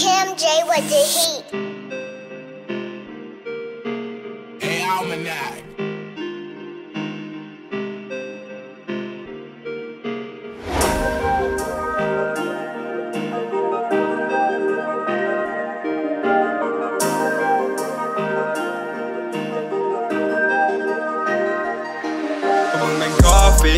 Kim J with the heat. Hey, Almanac. พวกมึงแม่งคอฟรี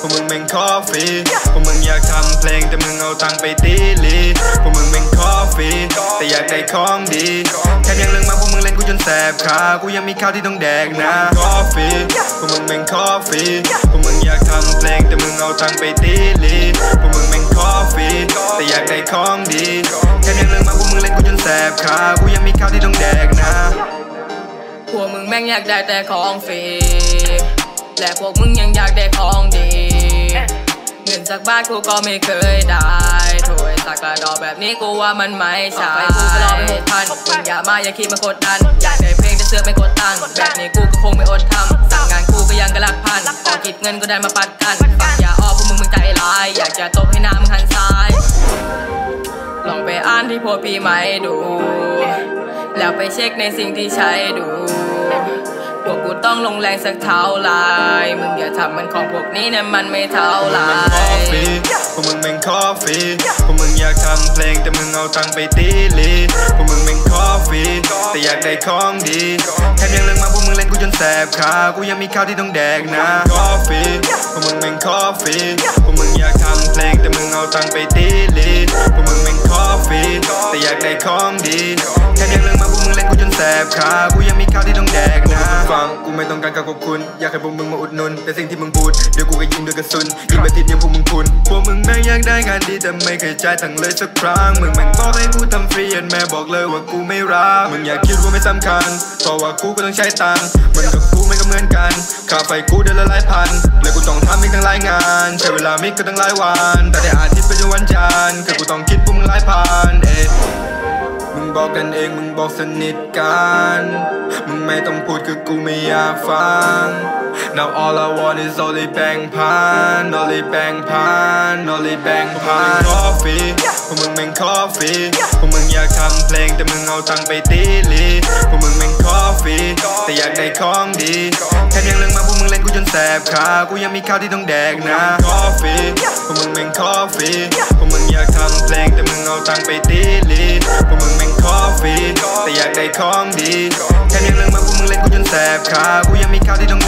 พวกมึงแม่งคอฟรีพวกมึงอยากทำเพลงแต่มึงเอาตังค์ไปตีลีพวกมึงแม่งคอ ฟรี แต่อยากได้ของดีแค่ยังเรื่องมากพวกมึงเล่นกูจนแสบขากูยังมีข้าวที่ต้องแดกนะขอฟพวกมึงแม่งขอฟรีพวกมึงอยากทำเพลงแต่มึงเอาตังไปตีลีพวกมึงแม่งขอฟรีแต่อยากได้ของดีแค่ยังเรื่องมากพวกมึงเล่นกูจนแสบขากูยังมีข้าวที่ต้องแดกนะพวกมึงแม่งอยากได้แต่ของฟรีและพวกมึงยังอยากได้ของดี เงินจากบ้านกูก็ไม่เคยได้ ดอกแบบนี้กูว่ามันไม่ใช่กูไปรอไปหกพันมึงอย่ามาอย่าคิดมากดดันอยากได้เพลงจะเสือกไม่กดตังค์แบบนี้กูก็คงไม่อดทำสั่งงานกูก็ยังกระลักพันพอคิดเงินก็ได้มาปัดกันฟังอย่าอ้อพวกมึงมึงใจร้าย อยากจะตบให้หน้ามึงหันซ้าย ลองไปอ่านที่โพสต์ปีใหม่ดู แล้วไปเช็คในสิ่งที่ใช้ดูพวกกูต้องลงแรงสักเท่าไหรมึงอย่าทำมันของพวกนี้เนี่ยมันไม่เท่าไหรพวกมึงแม่งขอฟรีพวกมึง อยากทำเพลงแต่มึงเอาตังค์ไปตีลีพวกมึงแม่งขอฟรีแต่อยากได้ของดีแค่ยังเรื่องมากพวกมึงเล่นกูจนแสบขากูยังมีข้าวที่ต้องแดกนะขอฟรีพวกมึงแม่งขอฟรีพวกมึงอยากทำเพลงแต่มึงเอาตังค์ไปตีลีพวกมึงแม่งขอฟรีแต่อยากได้ของดีแค่ยังเรื่องมาพวกมึงเล่นกูจนแสบขากูยังมีข้าวที่ต้องแดกนะฟังกูไม่ต้องการการขอบคุณ อยากให้พวกมึงมาอุดหนุนแต่สิ่งที่มึงพูดเดี๋ยวกูก็ยิงด้วยกระสุนยิงไปทีเดียวพวกมึงคุณพวกมึงแม่งอยากได้งานดีแต่ไม่เคยจ่ายตังเลยสักครั้งมึงแม่งบอกให้กูทำฟรียันแม่บอกเลยว่ากูไม่รักมึงอยากคิดว่าไม่สำคัญเพราะว่ากูก็ต้องใช้ตังค์มึงกับกูไม่ก็เหมือนกันค่าไฟกูเดือนละหลายพันและกูต้องทำอีกตั้งหลายงาน ใช้เวลามิกก็ตั้งหลายวัน แต่ได้อาทิตย์ไปจนวันจันทร์คือกูต้องคิดพวกมึงหลายพันเอ๊มึงบอกกันเองมึงบอกสนิทกัน มึงไม่ต้องพูดคือกูไม่อยากฟัง Now all I want is only แบ่งพัน only แบ่งพัน only แบ่งพันคอฟรีพวกมึงแม่งคอฟรีพวกมึงอยากทำเพลงแต่มึงเอาตังไปตีลีพวกมึงแม่งขอฟรีแต่อยากได้ของดีแค่ยังเรื่องมากพวกมึงเล่นกูจนแสบขากูยังมีข้าวที่ต้องแดกนะขอฟรีพวกมึงแม่งคอฟรีพวกมึงอยากทำเพลงแต่มึงเอาตังไปตีลีพวกมึงแม่งคอฟรีแต่อยากได้ของดีแค่ยังเรื่องมาพวกมึงเล่นกูจนแสบขากูยังมีข้าวที่ต้อง